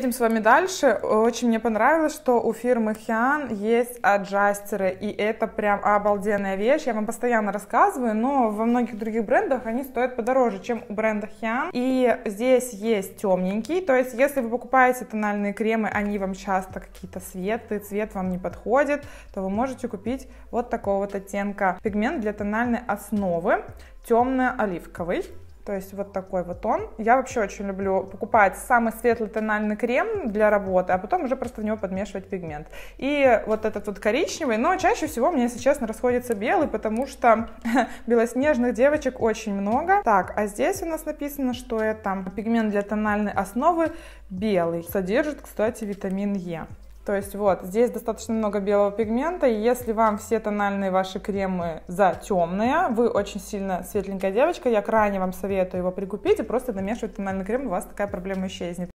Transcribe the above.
Едем с вами дальше. Очень мне понравилось, что у фирмы Хиан есть аджастеры, и это прям обалденная вещь. Я вам постоянно рассказываю, но во многих других брендах они стоят подороже, чем у бренда Хиан. И здесь есть темненький, то есть если вы покупаете тональные кремы, они вам часто какие-то светлые, цвет вам не подходит, то вы можете купить вот такого вот оттенка пигмент для тональной основы, темно-оливковый. То есть вот такой вот он. Я вообще очень люблю покупать самый светлый тональный крем для работы, а потом уже просто в него подмешивать пигмент. И вот этот вот коричневый, но чаще всего мне, если честно, расходится белый, потому что белоснежных девочек очень много. Так, а здесь у нас написано, что это пигмент для тональной основы белый. Содержит, кстати, витамин Е. То есть вот, здесь достаточно много белого пигмента, и если вам все тональные ваши кремы за темные, вы очень сильно светленькая девочка, я крайне вам советую его прикупить и просто намешивать тональный крем, у вас такая проблема исчезнет.